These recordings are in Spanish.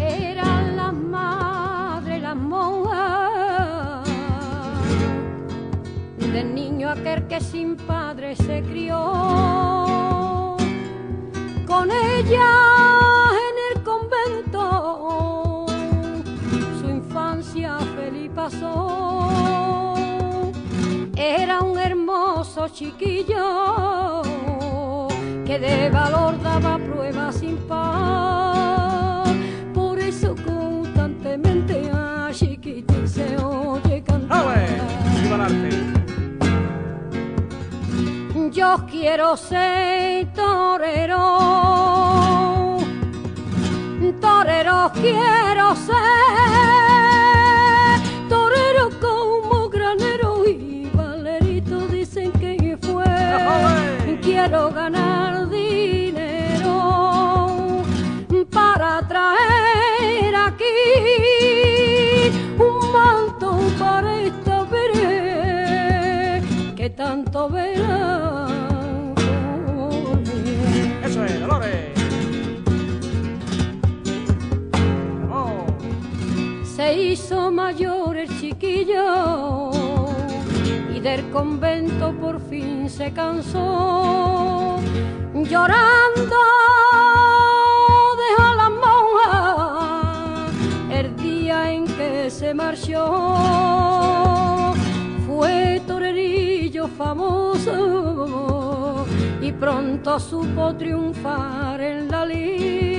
Era la madre, la monja del niño aquel que sin padre se crió. Con ella en el convento su infancia feliz pasó. Era un hermoso chiquillo que de valor daba pruebas Yo quiero ser torero, torero quiero ser, torero como granero y valerito dicen que fue. Quiero ganar dinero para traer aquí un manto para esta veré que tanto verán hizo mayor el chiquillo y del convento por fin se cansó. Llorando dejó la monja el día en que se marchó. Fue torerillo famoso y pronto supo triunfar en la lid.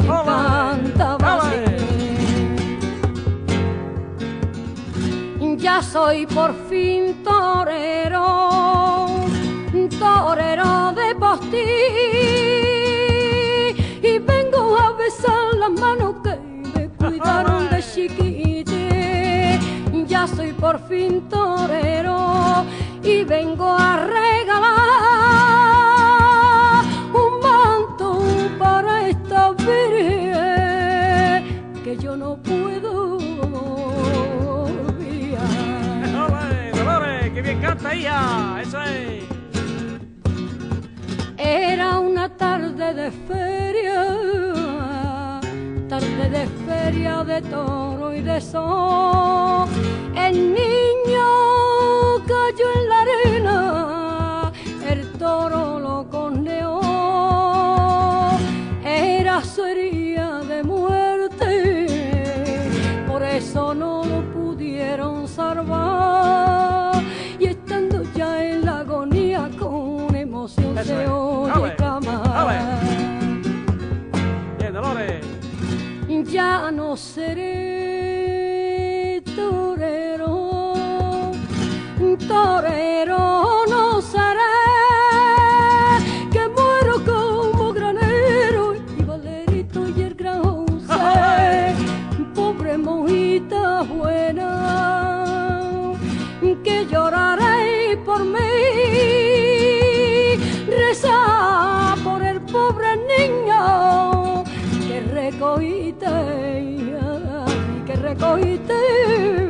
Cantaba así. Ya soy por fin torero, torero de postí y vengo a besar las manos que me cuidaron de chiquite. Ya soy por fin torero y vengo a que yo no puedo olvidar. ¡Ole, Dolores! ¡Qué bien canta ella! Eso es. Era una tarde de feria, tarde de feria de toro y de sol. El niño cayó en la eso no lo pudieron salvar. Y estando ya en la agonía con emoción Eso se es. oye clamar. Bien. Ya no seré torero, torero por mí, reza por el pobre niño que recogiste, que recogiste